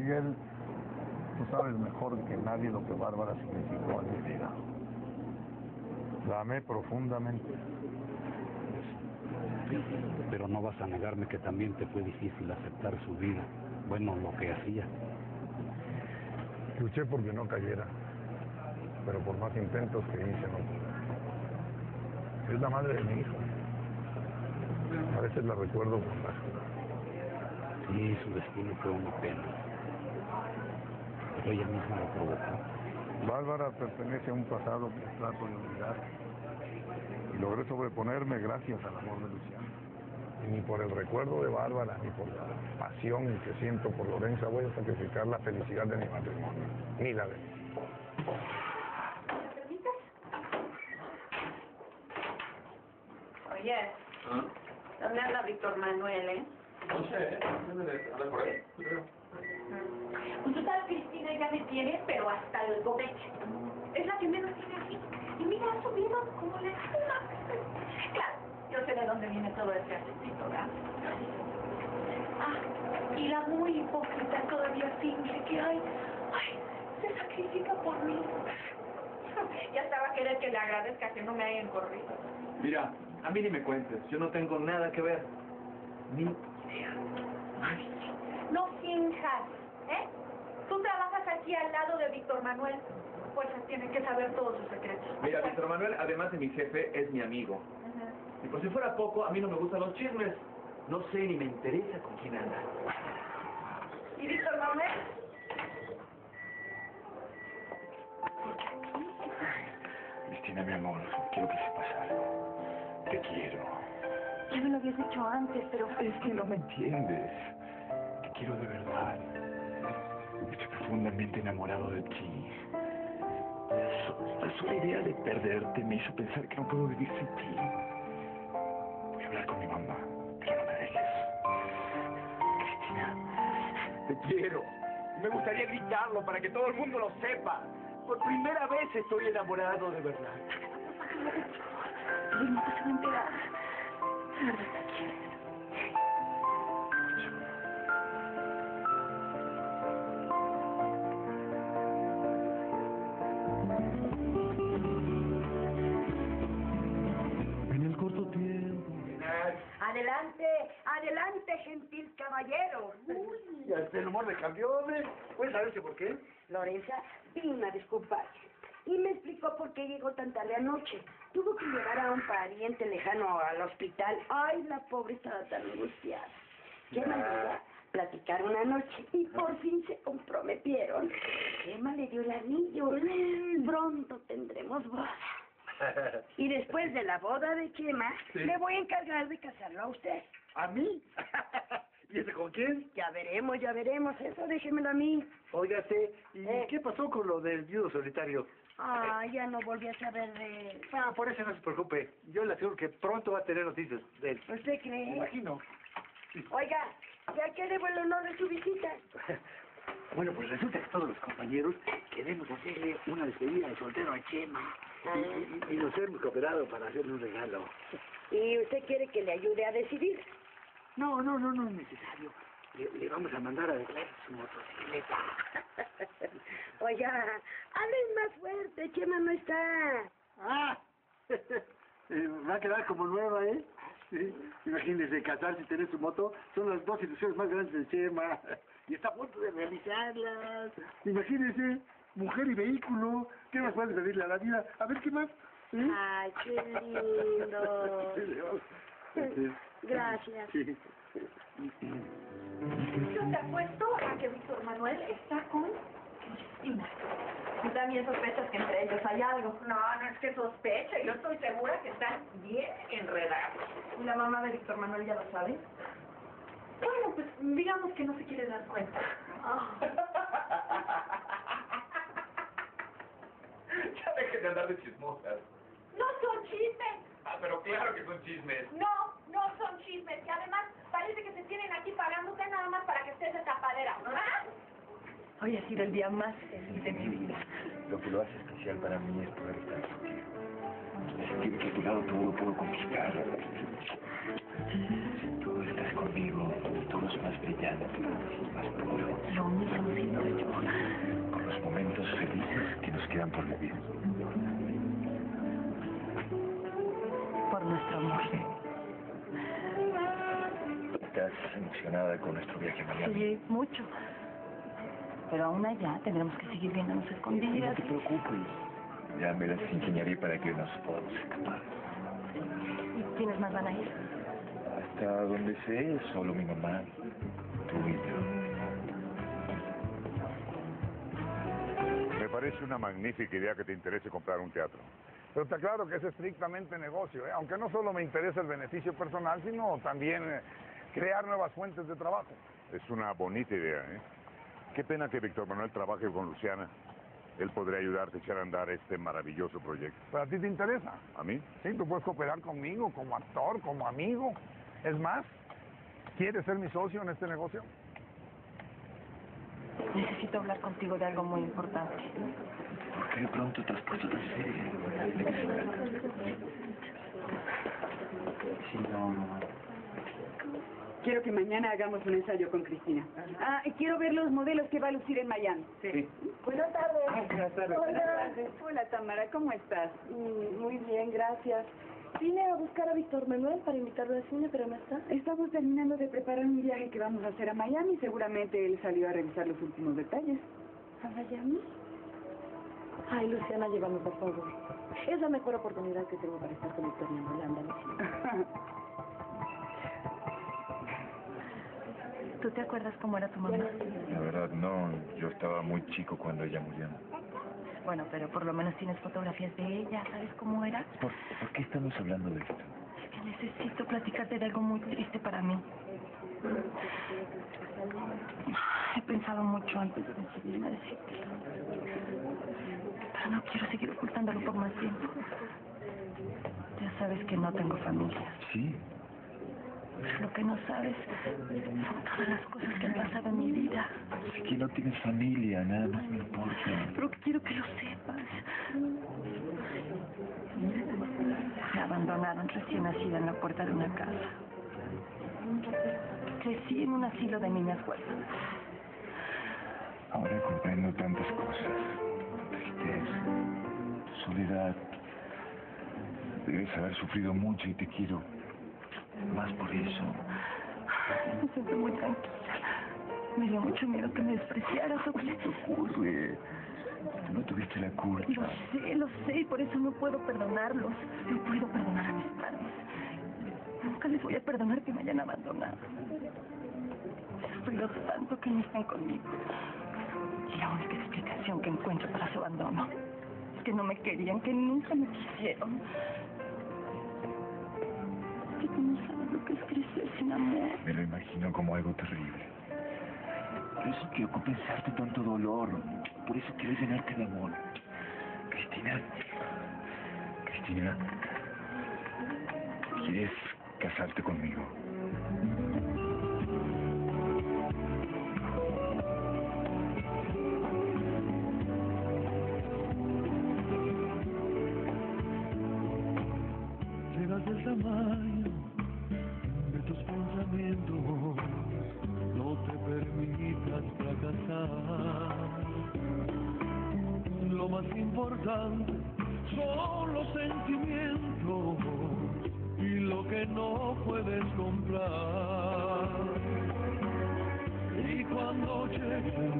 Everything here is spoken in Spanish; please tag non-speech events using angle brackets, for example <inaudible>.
Miguel, tú sabes mejor que nadie lo que Bárbara significó en mi vida. La amé profundamente. Pero no vas a negarme que también te fue difícil aceptar su vida. Bueno, lo que hacía. Luché porque no cayera, pero por más intentos que hice no pude. Es la madre de mi hijo. A veces la recuerdo con lástima. Sí, su destino fue una pena. Pero ella misma lo provocó. Bárbara pertenece a un pasado que trato de olvidar. Y logré sobreponerme gracias al amor de Luciano. Y ni por el recuerdo de Bárbara, ni por la pasión que siento por Lorenza voy a sacrificar la felicidad de mi matrimonio. Ni la de él. ¿Me permites? Oye, ¿Ah? ¿dónde anda Víctor Manuel, eh? No sé, debe de andar por ahí. Creo. Pues tú sabes, Cristina ya me tiene, pero hasta el gobeche. Es la que menos tiene aquí. Y mira, ha subido como la espuma. Claro, yo sé de dónde viene todo ese apetito, ¿verdad? Ah, y la muy hipócrita todavía finge que, ay, ay, se sacrifica por mí. <laughs> Ya estaba querer que le agradezca que no me hayan corrido. Mira, a mí ni me cuentes, yo no tengo nada que ver. Ni idea. Ay, No finjas, ¿eh? Tú trabajas aquí al lado de Víctor Manuel. Pues tiene que saber todos sus secretos. Mira, Víctor Manuel, además de mi jefe, es mi amigo. Ajá. Y por si fuera poco, a mí no me gustan los chismes. No sé ni me interesa con quién anda. ¿Y Víctor Manuel? Cristina, mi amor, quiero que sepas algo. Te quiero. Ya me lo habías dicho antes, pero... Es que no me entiendes. Te quiero de verdad. Profundamente enamorado de ti. La sola idea de perderte me hizo pensar que no puedo vivir sin ti. Voy a hablar con mi mamá, pero no me dejes. Cristina, te quiero. Me gustaría gritarlo para que todo el mundo lo sepa. Por primera vez estoy enamorado de verdad. Se va a enterar. Adelante, gentil caballero. Uy, Ya el humor me cambió, ¿ves? ¿Puedes saberse por qué? Lorenza vino a disculparse y me explicó por qué llegó tan tarde anoche. Tuvo que llevar a un pariente lejano al hospital. Ay, la pobre estaba tan angustiada. ¿Qué manera? Platicar una noche y por fin se comprometieron. Emma le dio el anillo. Pronto tendremos boda. Y después de la boda de Chema, Sí. le voy a encargar de casarlo a usted. ¿A mí? <laughs> ¿Y ese con quién? Ya veremos, ya veremos. Eso déjemelo a mí. Óigase, ¿y Eh. qué pasó con lo del viudo solitario? Ah, ya no volví a saber de él. Ah, por eso no se preocupe. Yo le aseguro que pronto va a tener noticias de él. ¿Usted Me cree? imagino. Oiga, ya que debo el honor de su visita. <laughs> Bueno, pues resulta que todos los compañeros queremos hacerle una despedida de soltero a Chema. Y, y- y nos hemos cooperado para hacerle un regalo. ¿Y usted quiere que le ayude a decidir? No, no, no, no es necesario. Le, le vamos a mandar a declarar su motocicleta. <laughs> Oiga, hablen más fuerte, Chema no está. ¡Ah! <laughs> Eh, Va a quedar como nueva, ¿eh? Sí. Imagínese, casarse y tener su moto son las dos ilusiones más grandes de Chema. Y está a punto de realizarlas. Imagínese, mujer y vehículo. ¿Qué más puedes pedirle a la vida? A ver, ¿qué más? ¿Eh? Ay, qué lindo. <laughs> Gracias. Sí. Yo te apuesto a que Víctor Manuel está con Cristina. Tú también sospechas que entre ellos hay algo. No, no es que sospeche. Yo estoy segura que están bien enredados. ¿Y la mamá de Víctor Manuel ya lo sabe? Bueno, pues digamos que no se quiere dar cuenta. <laughs> ya dejen de andar de chismosas. No son chismes. Ah, pero claro que son chismes. No, no son chismes. Y además parece que se tienen aquí pagándote nada más para que estés de tapadera, ¿verdad? Hoy ha sido el día más feliz de mi vida. Lo que lo hace especial para mí es poder estar contigo. Sentir que tu lado todo lo puedo conquistar. más brillantes, más puros, con los momentos felices que nos quedan por vivir. Por nuestro amor. ¿Estás emocionada con nuestro viaje a Sí, mucho. Pero aún allá tendremos que seguir viéndonos escondidas. No te preocupes. Ya me las enseñaré para que nos podamos escapar. ¿Y quiénes más van a ir? Hasta donde sé, solo mi mamá, tú y yo. Me parece una magnífica idea que te interese comprar un teatro. Pero está claro que es estrictamente negocio, ¿eh? aunque no solo me interesa el beneficio personal, sino también eh, crear nuevas fuentes de trabajo. Es una bonita idea, ¿eh? Qué pena que Víctor Manuel trabaje con Luciana. Él podría ayudarte a echar a andar este maravilloso proyecto. ¿Pero a ti te interesa? ¿A mí? Sí, tú puedes cooperar conmigo como actor, como amigo. Es más, ¿quieres ser mi socio en este negocio? Necesito hablar contigo de algo muy importante. ¿Por qué de pronto te has puesto tan. Sí, no, no. Quiero que mañana hagamos un ensayo con Cristina. Ah, y quiero ver los modelos que va a lucir en Miami. Sí. Buenas tardes. Buenas tardes. Hola. Hola, Tamara, ¿cómo estás? Mm, Muy bien, gracias. Vine a buscar a Víctor Manuel para invitarlo al cine, pero no está. Estamos terminando de preparar un viaje que vamos a hacer a Miami. Seguramente él salió a revisar los últimos detalles. ¿A Miami? Ay, Luciana, llévame, por favor. Es la mejor oportunidad que tengo para estar con Víctor Manuel. Ándale. <laughs> ¿Tú te acuerdas cómo era tu mamá? La verdad, no. Yo estaba muy chico cuando ella murió. Bueno, pero por lo menos tienes fotografías de ella. ¿Sabes cómo era? ¿Por, ¿Por qué estamos hablando de esto? Es que necesito platicarte de algo muy triste para mí. He pensado mucho antes de decidirme a decirte. Pero no quiero seguir ocultándolo por más tiempo. Ya sabes que no tengo familia. Sí. Lo que no sabes son todas las cosas que han pasado en mi Es que no tienes familia, nada más me importa. Pero quiero que lo sepas. Me abandonaron recién nacida en la puerta de una casa. Crecí en un asilo de niñas huérfanas. Ahora comprendo tantas cosas. Tristeza, soledad. Debes haber sufrido mucho y te quiero más por eso. Me siento muy tranquila. Me dio mucho miedo que me despreciaras o que... ocurre? No tuviste la culpa. Lo sé, lo sé, y por eso no puedo perdonarlos. No puedo perdonar a mis padres. Nunca les voy a perdonar que me hayan abandonado. He sufrido tanto que no están conmigo. Y la única explicación que encuentro para su abandono es que no me querían, que nunca me quisieron. Que tú no sabes lo que es crecer sin amor. Me lo imagino como algo terrible. Por eso quiero compensarte tanto dolor. Por eso quiero llenarte de amor. Cristina. Cristina. ¿Quieres casarte conmigo? Son los sentimientos y lo que no puedes comprar. Y cuando llegue el